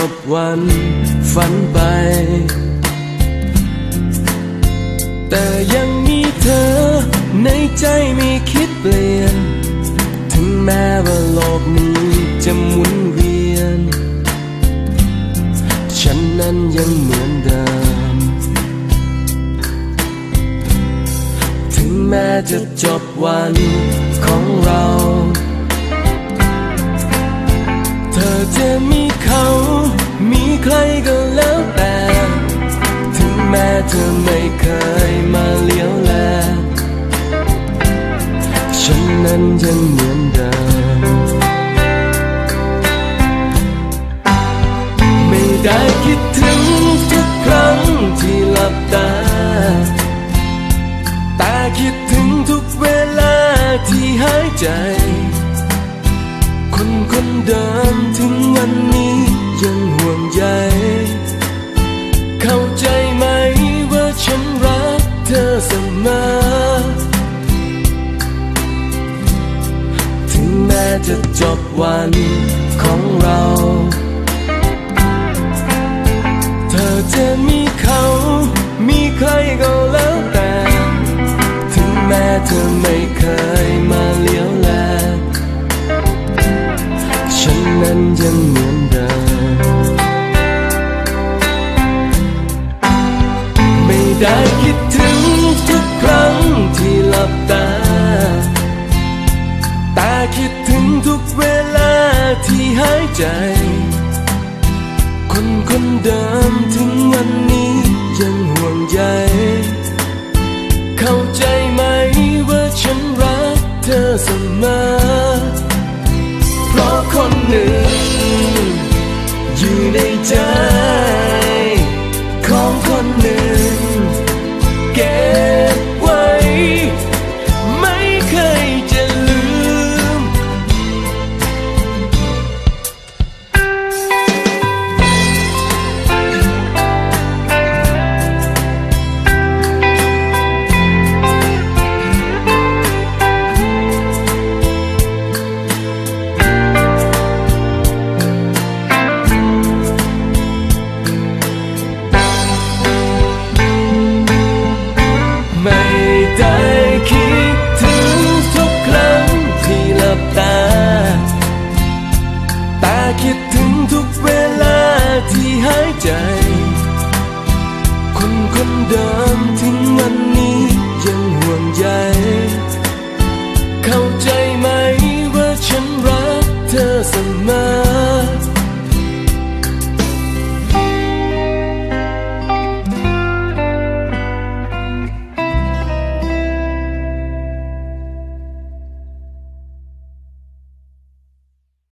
จบวันฝันไป แต่ยังมีเธอในใจไม่คิดเปลี่ยน ถึงแม้ว่าโลกนี้จะหมุนเวียน ฉันนั้นยังเหมือนเดิม ถึงแม้จะจบวันของเรา เธอจะมีเขา มีใครก็แล้วแต่ ถึงแม้เธอไม่เคยมาเลี้ยวแล ฉันนั้นยังเหมือนเดิม ไม่ได้คิดถึงทุกครั้งที่หลับตา แต่คิดถึงทุกเวลาที่หายใจ นคนเดิมถึงวันนี้ยังห่วงใย เข้าใจไหมว่าฉันรักเธอเสมอ ถึงแม้จะจบวันของเรา เธอจะมีเขา มีใครก็แล้ว ได้คิดถึงทุกครั้งที่หลับตาต่คิดถึงทุกเวลาที่หายใจ คนคนเดิมถึงวันนี้ยังห่วงใย เข้าใจไหมว่าฉันรักเธอเสมอ เพราะคนหนึ่งอยู่ในใจ ใจ คนคนเดิมถึงวันนี้ยังห่วงใยเข้าใจไหมว่าฉันรักเธอเสมอ